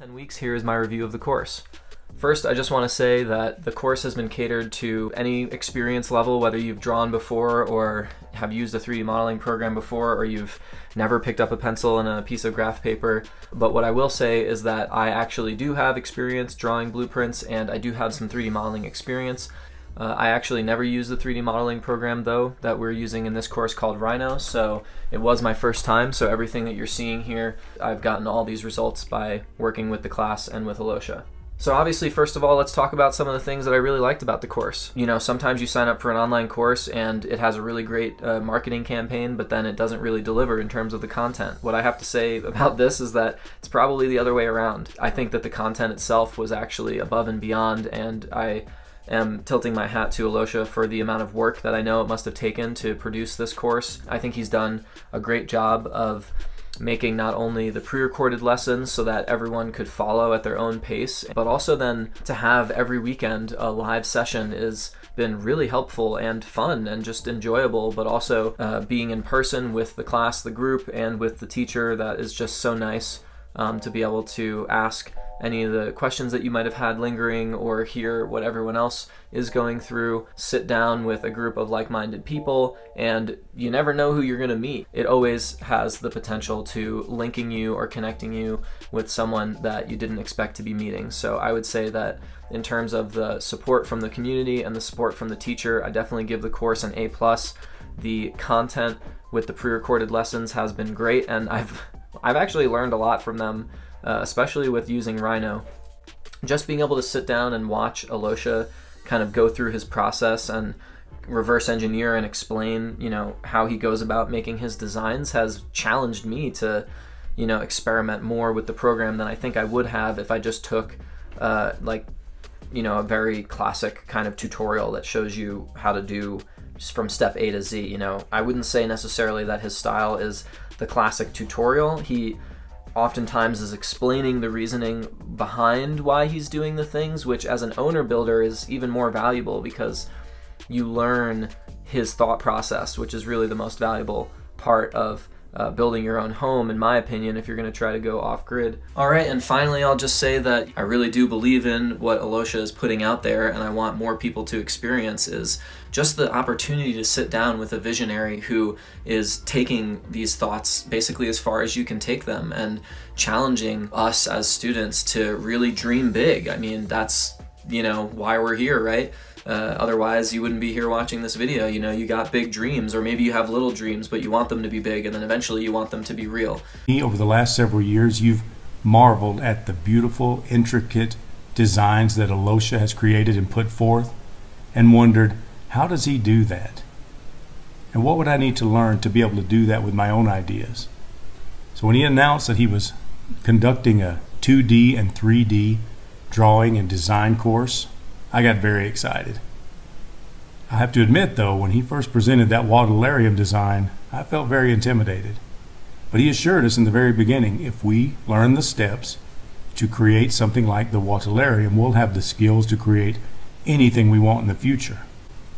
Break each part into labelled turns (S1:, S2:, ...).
S1: 10 weeks, here is my review of the course. First, I just want to say that the course has been catered to any experience level, whether you've drawn before or have used a 3D modeling program before or you've never picked up a pencil and a piece of graph paper. But what I will say is that I actually do have experience drawing blueprints and I do have some 3D modeling experience. Uh, I actually never used the 3D modeling program though that we're using in this course called Rhino, so it was my first time, so everything that you're seeing here, I've gotten all these results by working with the class and with Alosha. So obviously, first of all, let's talk about some of the things that I really liked about the course. You know, sometimes you sign up for an online course and it has a really great uh, marketing campaign, but then it doesn't really deliver in terms of the content. What I have to say about this is that it's probably the other way around. I think that the content itself was actually above and beyond, and I am tilting my hat to Alosha for the amount of work that I know it must have taken to produce this course. I think he's done a great job of making not only the pre-recorded lessons so that everyone could follow at their own pace, but also then to have every weekend a live session is been really helpful and fun and just enjoyable, but also uh, being in person with the class, the group, and with the teacher that is just so nice um, to be able to ask any of the questions that you might have had lingering or hear what everyone else is going through. Sit down with a group of like minded people, and you never know who you're going to meet. It always has the potential to linking you or connecting you with someone that you didn't expect to be meeting. So I would say that in terms of the support from the community and the support from the teacher, I definitely give the course an A plus. The content with the pre-recorded lessons has been great, and I've I've actually learned a lot from them, uh, especially with using Rhino. Just being able to sit down and watch Alosha kind of go through his process and reverse engineer and explain, you know, how he goes about making his designs has challenged me to, you know, experiment more with the program than I think I would have if I just took, uh, like, you know, a very classic kind of tutorial that shows you how to do from step A to Z. You know, I wouldn't say necessarily that his style is the classic tutorial. He oftentimes is explaining the reasoning behind why he's doing the things, which as an owner builder is even more valuable because you learn his thought process, which is really the most valuable part of uh, building your own home, in my opinion, if you're going to try to go off grid. All right, and finally, I'll just say that I really do believe in what Alosha is putting out there, and I want more people to experience is just the opportunity to sit down with a visionary who is taking these thoughts basically as far as you can take them and challenging us as students to really dream big. I mean, that's, you know, why we're here, right? Uh, otherwise, you wouldn't be here watching this video. You know, you got big dreams, or maybe you have little dreams, but you want them to be big, and then eventually you want them to be real.
S2: Over the last several years, you've marveled at the beautiful, intricate designs that Alosha has created and put forth, and wondered, how does he do that? And what would I need to learn to be able to do that with my own ideas? So when he announced that he was conducting a 2D and 3D drawing and design course, I got very excited. I have to admit, though, when he first presented that Waterlarium design, I felt very intimidated. But he assured us in the very beginning if we learn the steps to create something like the Waterlarium, we'll have the skills to create anything we want in the future.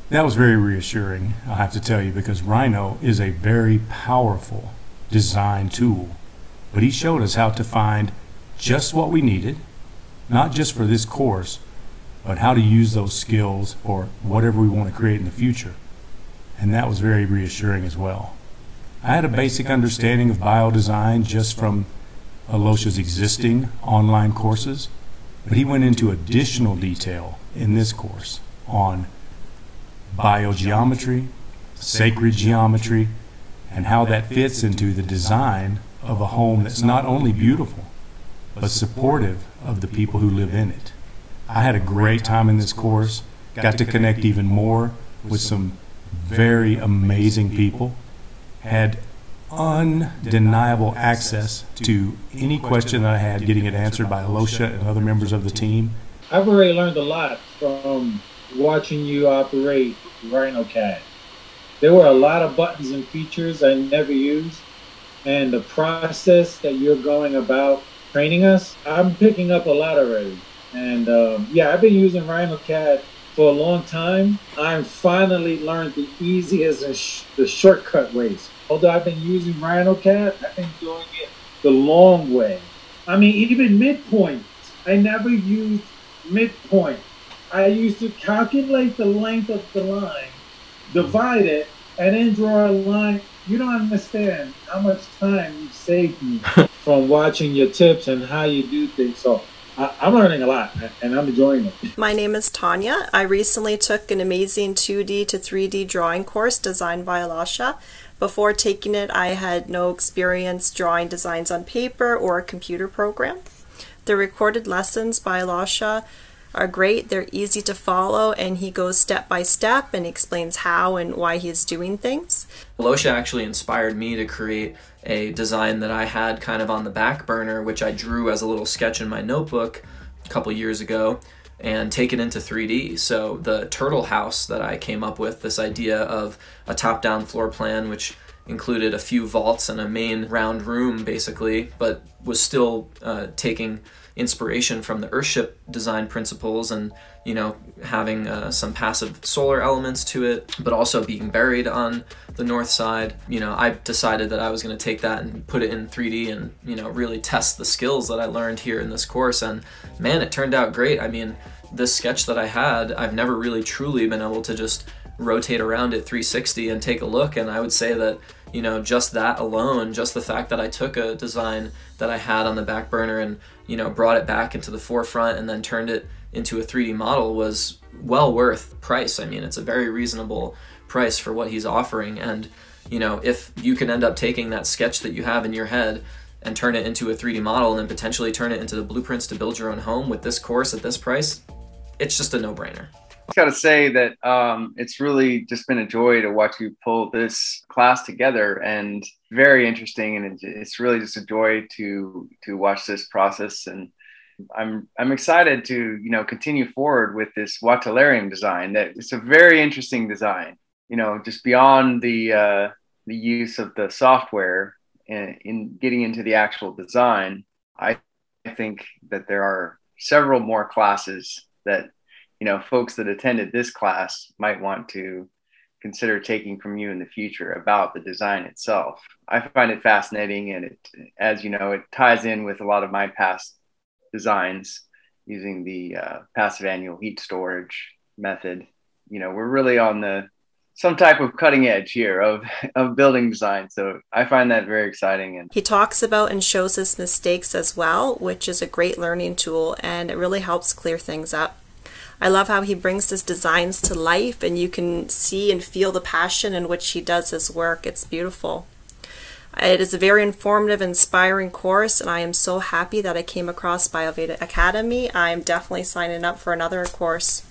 S2: That was very reassuring, I have to tell you, because Rhino is a very powerful design tool. But he showed us how to find just what we needed, not just for this course, but how to use those skills for whatever we want to create in the future. And that was very reassuring as well. I had a basic understanding of biodesign just from Alosha's existing online courses, but he went into additional detail in this course on biogeometry, sacred geometry, and how that fits into the design of a home that's not only beautiful, but supportive of the people who live in it. I had a great time in this course, got to connect even more with some very amazing people, had undeniable access to any question that I had, getting it answered by Alosha and other members of the team.
S3: I've already learned a lot from watching you operate RhinoCAD. There were a lot of buttons and features I never used, and the process that you're going about training us, I'm picking up a lot already. And um, yeah, I've been using RhinoCAD for a long time. I'm finally learned the easiest and sh- the shortcut ways. Although I've been using RhinoCAD, I've been doing it the long way. I mean, even midpoint. I never used midpoint. I used to calculate the length of the line, divide it, and then draw a line. You don't understand how much time you saved me from watching your tips and how you do things. So I, am learning a lot and I'm enjoying it.
S4: My name is Tanya. I recently took an amazing 2D to 3D drawing course designed by Alasha. Before taking it, I had no experience drawing designs on paper or a computer program. The recorded lessons by Alasha are great. They're easy to follow, and he goes step by step and explains how and why he's doing things.
S1: Alosha actually inspired me to create a design that I had kind of on the back burner, which I drew as a little sketch in my notebook a couple years ago and take it into 3D. So the turtle house that I came up with, this idea of a top-down floor plan, which included a few vaults and a main round room basically, but was still uh, taking inspiration from the Earthship design principles and you know having uh, some passive solar elements to it, but also being buried on the north side. You know, I decided that I was going to take that and put it in 3D and you know really test the skills that I learned here in this course. And man, it turned out great. I mean, this sketch that I had, I've never really truly been able to just rotate around it 360 and take a look. And I would say that you know just that alone, just the fact that I took a design that I had on the back burner and you know, brought it back into the forefront and then turned it into a 3D model was well worth price. I mean, it's a very reasonable price for what he's offering. And, you know, if you can end up taking that sketch that you have in your head and turn it into a 3D model and then potentially turn it into the blueprints to build your own home with this course at this price, it's just a no brainer.
S5: I got to say that um, it's really just been a joy to watch you pull this class together and very interesting. And it's really just a joy to to watch this process. And I'm I'm excited to you know continue forward with this Waterlarium design. That it's a very interesting design. You know, just beyond the uh, the use of the software in, in getting into the actual design, I I think that there are several more classes that you know folks that attended this class might want to consider taking from you in the future about the design itself. I find it fascinating, and it, as you know, it ties in with a lot of my past designs using the uh, passive annual heat storage method. You know, we're really on the some type of cutting edge here of, of building design. So I find that very exciting. And
S4: he talks about and shows his mistakes as well, which is a great learning tool and it really helps clear things up. I love how he brings his designs to life and you can see and feel the passion in which he does his work. It's beautiful. It is a very informative, inspiring course, and I am so happy that I came across Bioveda Academy. I am definitely signing up for another course.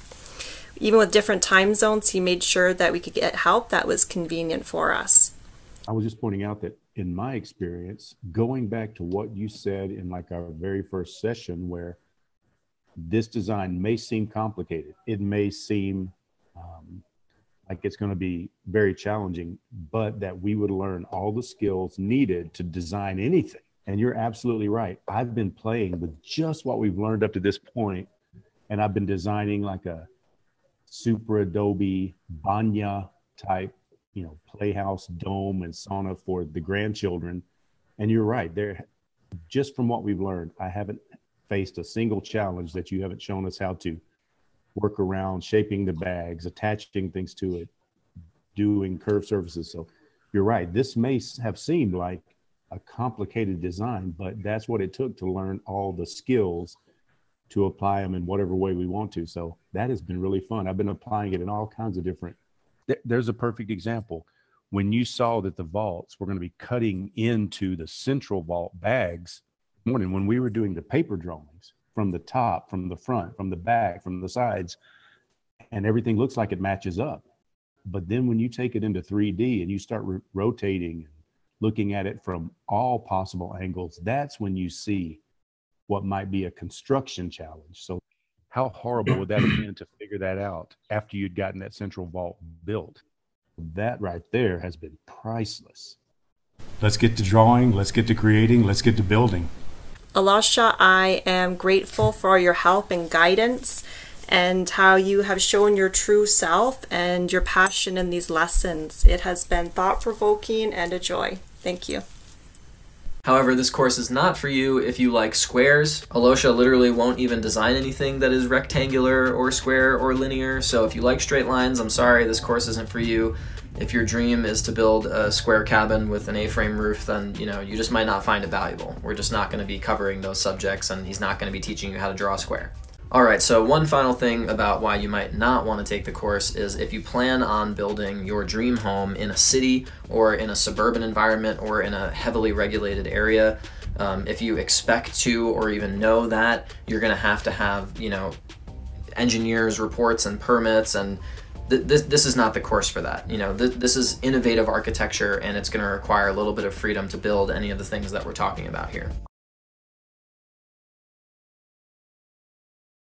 S4: Even with different time zones, he made sure that we could get help that was convenient for us.
S6: I was just pointing out that in my experience, going back to what you said in like our very first session, where this design may seem complicated. It may seem um, like it's going to be very challenging, but that we would learn all the skills needed to design anything. And you're absolutely right. I've been playing with just what we've learned up to this point, and I've been designing like a superadobe Banya type, you know, playhouse dome and sauna for the grandchildren. And you're right. There, just from what we've learned, I haven't faced a single challenge that you haven't shown us how to work around shaping the bags, attaching things to it, doing curved surfaces. So you're right. This may have seemed like a complicated design, but that's what it took to learn all the skills to apply them in whatever way we want to. So that has been really fun. I've been applying it in all kinds of different. There's a perfect example. When you saw that the vaults were going to be cutting into the central vault bags, morning when we were doing the paper drawings from the top, from the front, from the back, from the sides, and everything looks like it matches up. But then when you take it into 3D and you start ro- rotating, looking at it from all possible angles, that's when you see what might be a construction challenge. So, how horrible would that have been to figure that out after you'd gotten that central vault built? That right there has been priceless. Let's get to drawing, let's get to creating, let's get to building.
S4: Alasha, I am grateful for your help and guidance and how you have shown your true self and your passion in these lessons. It has been thought provoking and a joy. Thank you.
S1: However, this course is not for you if you like squares. Alosha literally won't even design anything that is rectangular or square or linear, so if you like straight lines, I'm sorry, this course isn't for you. If your dream is to build a square cabin with an A-frame roof, then you know you just might not find it valuable. We're just not going to be covering those subjects, and he's not going to be teaching you how to draw a square. All right, so one final thing about why you might not want to take the course is if you plan on building your dream home in a city or in a suburban environment or in a heavily regulated area, um, if you expect to or even know that, you're going to have to have, you know, engineers reports and permits and th- this, this is not the course for that. You know, th- this is innovative architecture and it's going to require a little bit of freedom to build any of the things that we're talking about here.